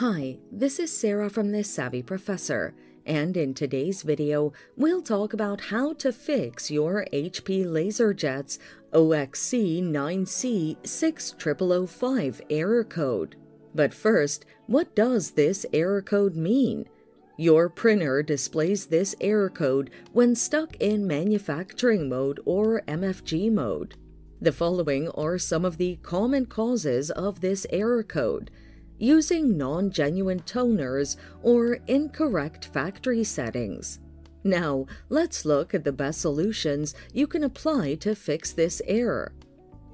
Hi, this is Sarah from The Savvy Professor, and in today's video, we'll talk about how to fix your HP LaserJet's OXC9C60005 error code. But first, what does this error code mean? Your printer displays this error code when stuck in manufacturing mode or MFG mode. The following are some of the common causes of this error code using non-genuine toners or incorrect factory settings. Now, let's look at the best solutions you can apply to fix this error.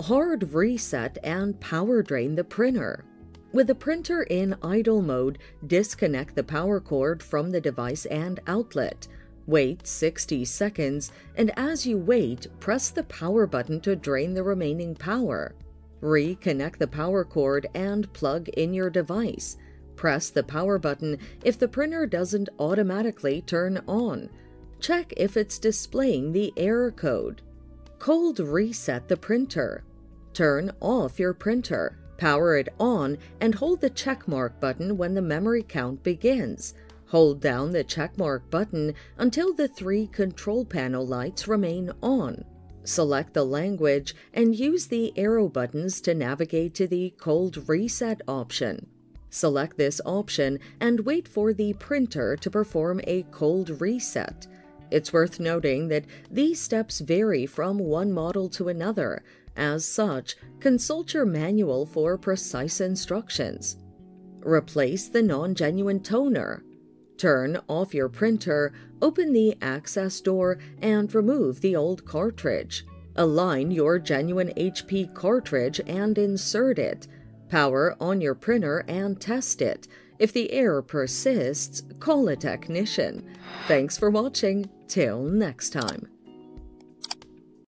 Hard reset and power drain the printer. With the printer in idle mode, disconnect the power cord from the device and outlet. Wait 60 seconds, and as you wait, press the power button to drain the remaining power. Reconnect the power cord and plug in your device. Press the power button if the printer doesn't automatically turn on. Check if it's displaying the error code. Cold reset the printer. Turn off your printer. Power it on and hold the checkmark button when the memory count begins. Hold down the checkmark button until the three control panel lights remain on. Select the language and use the arrow buttons to navigate to the Cold Reset option. Select this option and wait for the printer to perform a cold reset. It's worth noting that these steps vary from one model to another, as such, consult your manual for precise instructions. Replace the non-genuine toner. Turn off your printer, open the access door, and remove the old cartridge. Align your genuine HP cartridge and insert it. Power on your printer and test it. If the error persists, call a technician. Thanks for watching. Till next time.